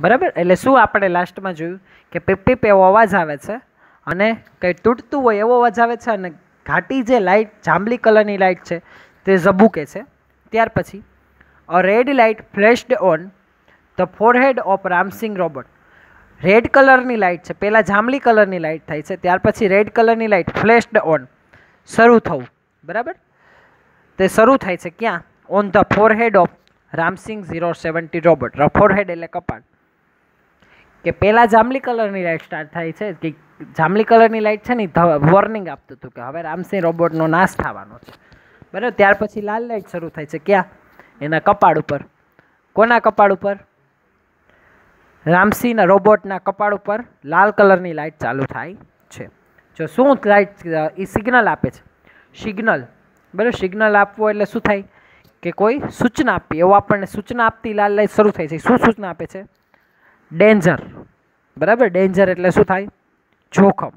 બરાબર? એટલે શું આપણે લાસ્ટમાં જોયું? કે પીપ પીપ એવો અવાજ આવે છે અને કંઈ તૂટતું હોય એવો અવાજ આવે છે અને ઘાટી જે લાઇટ જાંબલી કલરની લાઇટ છે તે ઝબૂકે છે. ત્યાર પછી a red light flashed on the forehead of Ramsingh robot red કલરની લાઇટ છે. પહેલાં જાંબલી કલરની લાઇટ થાય છે. ત્યાર પછી રેડ કલરની લાઇટ ફ્લેશ્ડ ઓન શરૂ થવું. બરાબર? તે શરૂ થાય છે ક્યાં? On the forehead of Ramsingh zero seventy robot forehead એટલે કપાળ. કે પહેલાં જાંબલી કલરની લાઇટ સ્ટાર્ટ થાય છે, કે જાંબલી કલરની લાઇટ છે ને વોર્નિંગ આપતું હતું કે હવે રામસિંહ રોબોટનો નાશ થવાનો છે. બરાબર? ત્યાર પછી લાલ લાઇટ શરૂ થાય છે. ક્યાં? એના કપાળ ઉપર. કોના કપાળ ઉપર? રામસિંહના રોબોટના કપાળ ઉપર લાલ કલરની લાઇટ ચાલુ થાય છે. જો શું લાઇટ એ સિગ્નલ આપે છે? સિગ્નલ બરાબર? સિગ્નલ આપવો એટલે શું થાય? કે કોઈ સૂચના આપવી એવું આપણને સૂચના આપતી લાલ લાઇટ શરૂ થાય છે. શું સૂચના આપે છે? ડેન્જર બરાબર? ડેન્જર એટલે શું થાય? જોખમ.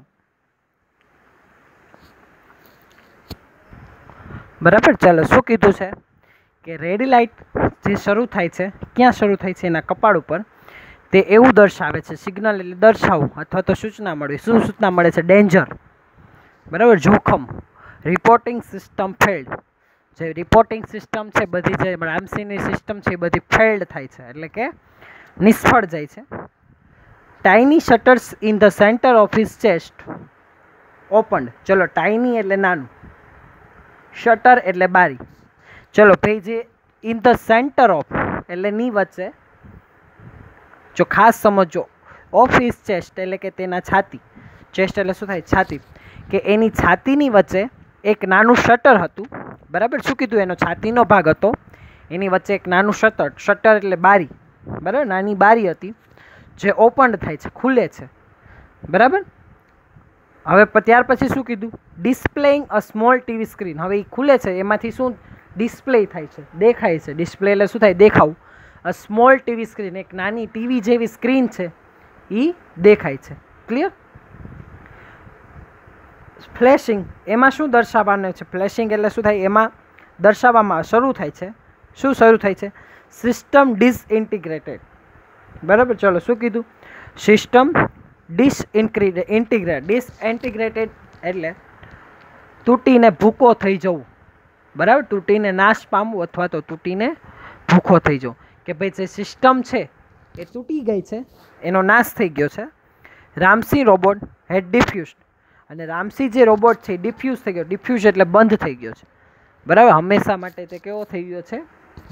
બરાબર? ચાલો, શું કીધું છે? કે રેડ લાઇટ જે શરૂ થાય છે, ક્યાં શરૂ થાય છે? એના કપાળ ઉપર. તે એવું દર્શાવે છે સિગ્નલ એટલે દર્શાવવું અથવા તો સૂચના મળવી. શું સૂચના મળે છે? ડેન્જર બરાબર? જોખમ. રિપોર્ટિંગ સિસ્ટમ ફેલ્ડ જે રિપોર્ટિંગ સિસ્ટમ છે, બધી જે રામસીની સિસ્ટમ છે, એ બધી ફેલ્ડ થાય છે. એટલે કે નિષ્ફળ જાય છે. Tiny shutters in the centre of his chest opened ચલો ટાઇની એટલે નાનું. શટર એટલે બારી. ચલો ભાઈ જે ઇન ધ સેન્ટર ઓફ એટલે ની વચ્ચે. જો ખાસ સમજો ઓફ હિઝ ચેસ્ટ એટલે કે તેના છાતી. ચેસ્ટ એટલે શું થાય? છાતી. કે એની છાતીની વચ્ચે એક નાનું શટર હતું. બરાબર? શું કીધું? એનો છાતીનો ભાગ હતો. એની વચ્ચે એક નાનું શટર શટર એટલે બારી. બરાબર? નાની બારી હતી, જે ઓપન થાય છે, ખુલે છે. બરાબર? હવે ત્યાર પછી શું કીધું? Displaying a small TV screen હવે એ ખુલે છે, એમાંથી શું ડિસ્પ્લે થાય છે? દેખાય છે. ડિસ્પ્લે એટલે શું થાય? દેખાવું. અ સ્મોલ ટીવી સ્ક્રીન એક નાની ટીવી જેવી સ્ક્રીન છે એ દેખાય છે. ક્લિયર ફ્લેશિંગ એમાં શું દર્શાવવાનું છે? ફ્લેશિંગ એટલે શું થાય? એમાં દર્શાવવામાં શરૂ થાય છે. શું શરૂ થાય છે? સિસ્ટમ ડિસઇન્ટિગ્રેટેડ બરાબર? ચલો, શું કીધું? સિસ્ટમ ડિસઇન્ક્રીડ ઇન્ટિગ્રેટ ડિસઇન્ટિગ્રેટેડ એટલે તૂટીને ભૂકો થઈ જવું. બરાબર? તૂટીને નાશ પામવું અથવા તો તૂટીને ભૂખો થઈ જવું. કે ભાઈ જે સિસ્ટમ છે, એ તૂટી ગઈ છે, એનો નાશ થઈ ગયો છે. રામસી રોબોટ હેડ ડિફ્યુઝડ અને રામસી જે રોબોટ છે ડિફ્યુઝ થઈ ગયો. ડિફ્યુઝ એટલે બંધ થઈ ગયો છે. બરાબર? હંમેશા માટે તે કેવો થઈ ગયો છે?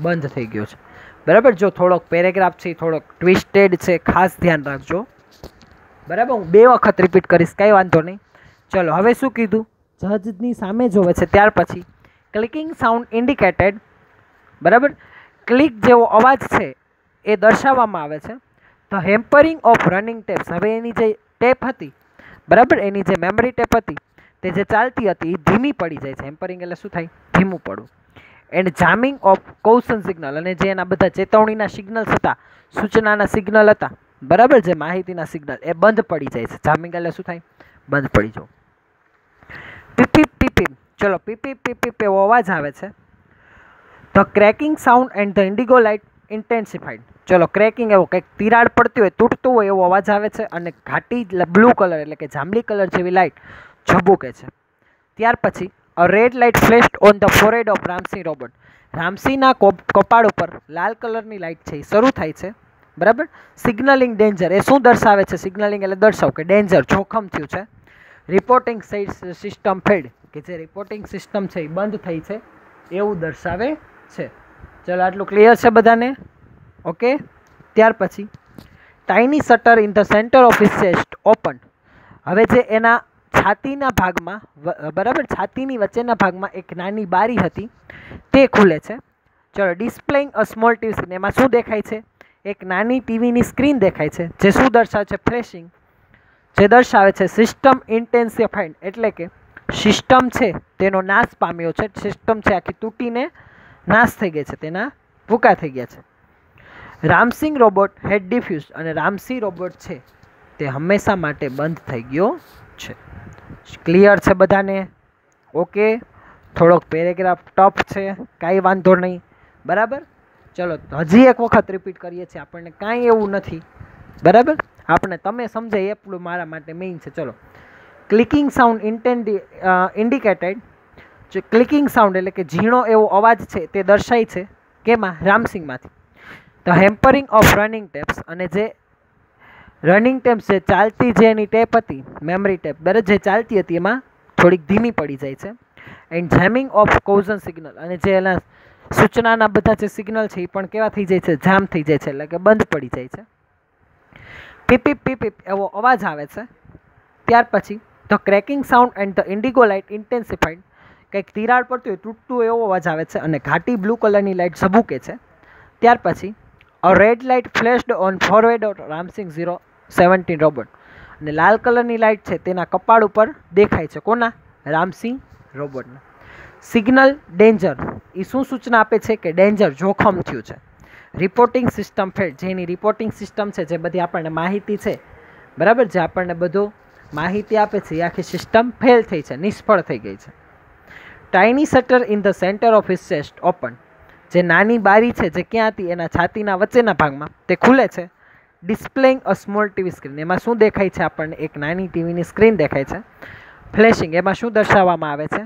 બંધ થઈ ગયો છે. બરાબર? જો થોડોક પેરેગ્રાફ છે, થોડોક ટ્વિસ્ટેડ છે, ખાસ ધ્યાન રાખજો. બરાબર? હું બે વખત રિપીટ કરીશ, કંઈ વાંધો નહીં. ચલો, હવે શું કીધું? જજની સામે જોવે છે, ત્યાર પછી ક્લિકિંગ સાઉન્ડ ઇન્ડિકેટેડ બરાબર? ક્લિક જેવો અવાજ છે, એ દર્શાવવામાં આવે છે. તો હેમ્પરિંગ ઓફ રનિંગ ટેપ્સ હવે એની જે ટેપ હતી, બરાબર? એની જે મેમરી ટેપ હતી, તે જે ચાલતી હતી, એ ધીમી પડી જાય છે. હેમ્પરિંગ એટલે શું થાય? ધીમું પડવું. And jamming of caution signal અને જે એના બધા ચેતવણીના સિગ્નલ્સ હતા, સૂચનાના સિગ્નલ હતા, બરાબર જે માહિતીના સિગ્નલ એ બંધ પડી જાય છે. જામિંગ એટલે શું થાય? બંધ પડી જવું. પીપી પીપી, ચલો, પીપી પીપી એવો અવાજ આવે છે. The cracking sound and the indigo light intensified ચલો ક્રેકિંગ એવો કંઈક તિરાડ પડતી હોય, તૂટતું હોય એવો અવાજ આવે છે અને ઘાટી બ્લુ કલર એટલે કે જાંબલી કલર જેવી લાઇટ ઝબૂકે છે. ત્યાર પછી a red light flashed on the forehead of Ramsingh robot રામસિંહના કપાળ ઉપર લાલ કલરની લાઇટ છે. એ શરૂ થાય છે. બરાબર? સિગ્નલિંગ ડેન્જર એ શું દર્શાવે છે? સિગ્નલિંગ એટલે દર્શાવ કે ડેન્જર જોખમ થયું છે. રિપોર્ટિંગ સિસ્ટમ ફેડ કે જે રિપોર્ટિંગ સિસ્ટમ છે એ બંધ થઈ છે. એવું દર્શાવે છે. ચલો, આટલું ક્લિયર છે બધાને? ઓકે ત્યાર પછી tiny shutter in the centre of his chest open હવે જે એના છાતીના ભાગમાં બરાબર? છાતીની વચ્ચેના ભાગમાં એક નાની બારી હતી. તે ખુલે છે. ચલો, ડિસ્પ્લેઇંગ અ સ્મોલ ટીવી એમાં શું દેખાય છે? એક નાની ટીવીની સ્ક્રીન દેખાય છે, જે શું દર્શાવે છે? ફ્લેશિંગ. જે દર્શાવે છે સિસ્ટમ ઇન્ટેન્સિફાઇડ, એટલે કે સિસ્ટમ છે, તેનો નાશ પામ્યો છે. સિસ્ટમ છે, આખી તૂટીને નાશ થઈ ગઈ છે, તેના ભૂકા થઈ ગયા છે. રામસિંગ રોબોટ હેડ ડિફ્યુઝ અને રામસિંહ રોબોટ છે, તે હંમેશા માટે બંધ થઈ ગયો છે. ક્લિયર છે બધાને? ઓકે. થોડોક પેરેગ્રાફ ટફ છે, કાંઈ વાંધો નહીં. બરાબર? ચલો, હજી એક વખત રિપીટ કરીએ છીએ, આપણને કાંઈ એવું નથી. બરાબર? આપણે, તમે સમજાય એટલું મારા માટે મેઇન છે. ચલો. Clicking sound ઇન્ટેન્ડી indicated. જે ક્લિકિંગ સાઉન્ડ એટલે કે ઝીણો એવો અવાજ છે, તે દર્શાય છે, કેમાં? રામસિંગમાંથી the hampering of running tapes અને જે રનિંગ ટેપ જે ચાલતી જે એની ટેપ હતી મેમરી ટેપ, દરેક જે ચાલતી હતી એમાં થોડીક ધીમી પડી જાય છે. And jamming of caution signal અને જે એના સૂચનાના બધા જે સિગ્નલ છે, એ પણ કેવા થઈ જાય છે? જામ થઈ જાય છે, એટલે કે બંધ પડી જાય છે. પીપીપ પીપીપ એવો અવાજ આવે છે. ત્યાર પછી the cracking sound and the indigo light intensified કંઈક તિરાડ પડતી હોય, તૂટતું એવો અવાજ આવે છે, અને ઘાટી બ્લુ કલરની લાઇટ ઝબૂકે છે. ત્યાર પછી a red light flashed on forehead of Ramsingh zero seventeen robot. અને લાલ કલરની લાઇટ છે તેના કપાળ ઉપર દેખાય છે કોના? રામસિંહ રોબોટના. Signal danger. એ શું સૂચના આપે છે કે ડેન્જર જોખમ થયું છે? Reporting system fail. જેની રિપોર્ટિંગ સિસ્ટમ છે, જે બધી આપણને માહિતી છે, બરાબર? જે આપણને બધું માહિતી આપે છે એ આખી સિસ્ટમ ફેલ થઈ છે, નિષ્ફળ થઈ ગઈ છે. Tiny shutter in the centre of his chest open. જે નાની બારી છે, જે ક્યાં હતી એના છાતીના વચ્ચેના ભાગમાં, તે ખુલે છે? Displaying a small TV screen એમાં શું દેખાય છે આપણને? એક નાની ટીવીની સ્ક્રીન દેખાય છે. ફ્લેશિંગ એમાં શું દર્શાવવામાં આવે છે?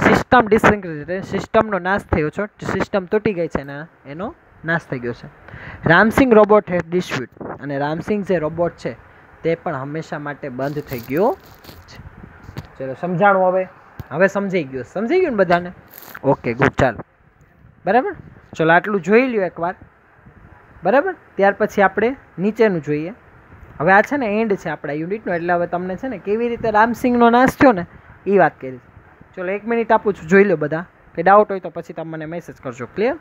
સિસ્ટમ ડિસઇન્ટિગ્રેટેડ સિસ્ટમનો નાશ થયો છે. સિસ્ટમ તૂટી ગઈ છે ને, એનો નાશ થઈ ગયો છે. રામસિંગ રોબોટ હેડ ડિસ્પ્યુટ અને રામસિંગ જે રોબોટ છે, તે પણ હંમેશા માટે બંધ થઈ ગયો છે. ચલો સમજાણું હવે? હવે સમજાઈ ગયું. સમજાઈ ગયું ને બધાને? ઓકે ગુડ ચાલો. બરાબર? ચલો, આટલું જોઈ લ્યો એકવાર. બરાબર? ત્યાર પછી આપણે નીચેનું જોઈએ. હવે આ છે ને એન્ડ છે આપણા યુનિટનો એટલે હવે તમને છે ને કેવી રીતે રામસિંગનો નાશ થયો ને એ વાત કરી. ચલો એક મિનિટ આપું છું, જોઈ લો બધા. કે ડાઉટ હોય તો પછી તમે મને મેસેજ કરજો ક્લિયર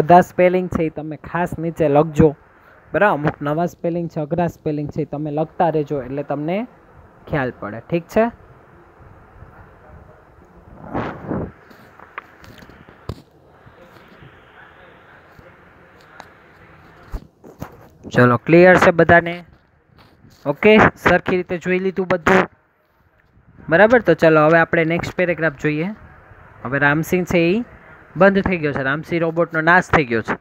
બધા સ્પેલિંગ છે એ તમે ખાસ નીચે લખજો. બરાબર અમુક નવા સ્પેલિંગ છે, અઘરા સ્પેલિંગ છે એ તમે લખતા રહેજો એટલે તમને ખ્યાલ પડે. ઠીક છે? ચલો ક્લિયર છે બધાને? ઓકે સરખી રીતે જોઈ લીધું બધું. બરાબર? તો ચલો, હવે આપણે નેક્સ્ટ પેરેગ્રાફ જોઈએ. હવે રામસિંહ છે એ બંધ થઈ ગયો છે. રામસિંહ રોબોટનો નાશ થઈ ગયો છે.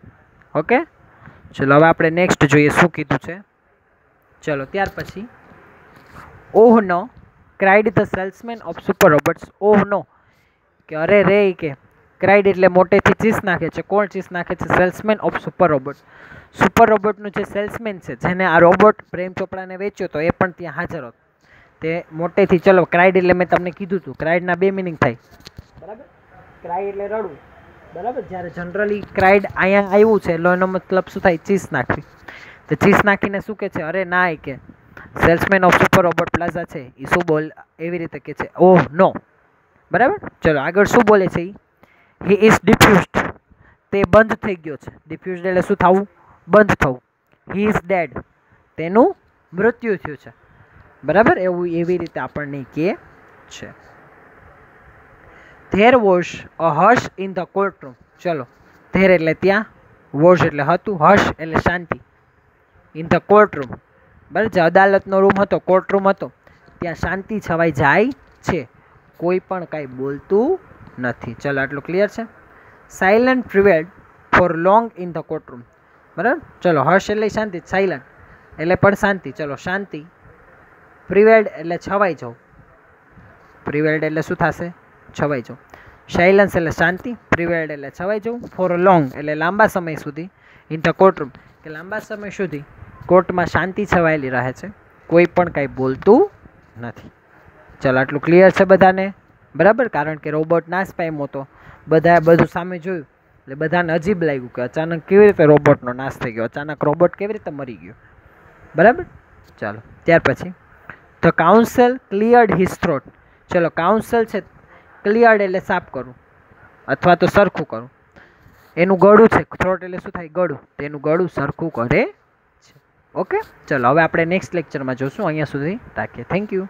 ઓકે? ચલો, હવે આપણે નેક્સ્ટ જોઈએ શું કીધું છે. ચલો, ત્યાર પછી ઓહ no cried the salesman of super robots oh no કે અરે રે કે ક્રાઇડ એટલે મોટેથી ચીસ નાખે છે. કોણ ચીસ નાખે છે? Salesman of super robot super રોબોટનું જે સેલ્સમેન છે, જેને આ રોબોટ પ્રેમ ચોપડાને વેચ્યો તો એ પણ ત્યાં હાજર હતો. તે મોટેથી, ચલો ક્રાઇડ એટલે મેં તમને કીધું હતું ક્રાઇડના બે મિનિંગ થાય. બરાબર? ક્રાઇડ એટલે રડવું. બરાબર? જ્યારે જનરલી ક્રાઇડ અહીંયા આવ્યું છે, એટલે એનો મતલબ શું થાય? ચીસ નાખવી. તો ચીસ નાખીને શું કે છે? અરે ના, એ કે salesman of super robot plaza છે. એ શું બોલ, એવી રીતે કે છે. ઓહ નો બરાબર? ચલો, આગળ શું બોલે છે એ હી ઇઝ ડિફ્યુઝડ તે બંધ થઈ ગયો છે. ડિફ્યુઝડ એટલે શું થવું? બંધ થવું. હી ઇઝ ડેડ તેનું મૃત્યુ થયું છે. બરાબર? એવું એવી રીતે આપણને કહે છે. There was a hush in the courtroom ચલો. ધેર એટલે ત્યાં વોઝ એટલે હતું. હર્ષ એટલે શાંતિ. ઇન ધ કોર્ટરૂમ બરાબર? જે અદાલતનો રૂમ હતો કોર્ટરૂમ હતો, ત્યાં શાંતિ છવાઈ જાય છે. કોઈ પણ કાંઈ બોલતું નથી. ચલો, આટલું ક્લિયર છે? Silent prevailed for long in the courtroom બરાબર? ચલો હર્ષ એટલે શાંતિ સાયલન્ટ એટલે પણ શાંતિ. ચલો, શાંતિ. પ્રિવેલ્ડ એટલે છવાઈ જવું પ્રિવેલ્ડ એટલે શું થશે? છવાઈ જવું સાયલન્સ એટલે શાંતિ પ્રિવેલ્ડ એટલે છવાઈ જવું ફોર લોંગ એટલે લાંબા સમય સુધી. ઇન ધ કોર્ટરૂમ કે લાંબા સમય સુધી કોર્ટમાં શાંતિ છવાયેલી રહે છે. કોઈ પણ કાંઈ બોલતું નથી. ચાલો, આટલું ક્લિયર છે બધાને? બરાબર? કારણ કે રોબોટ નાશ પામ્યો હતો. બધાએ બધું સામે જોયું. એટલે બધાને અજીબ લાગ્યું કે અચાનક કેવી રીતે રોબોટનો નાશ થઈ ગયો? અચાનક રોબોટ કેવી રીતે મરી ગયો? બરાબર? ચાલો, ત્યાર પછી. ધ કાઉન્સલ ક્લિયર્ડ થ્રોટ ચલો કાઉન્સલ છે ક્લિયર્ડ એટલે સાફ કરવું અથવા તો સરખું કરવું એનું ગળું છે થ્રોટ એટલે શું થાય? ગળું. તેનું ગળું સરખું કરે છે. ઓકે ચલો, હવે આપણે નેક્સ્ટ લેક્ચરમાં જોશું. અહીંયા સુધી રાખીએ. Thank you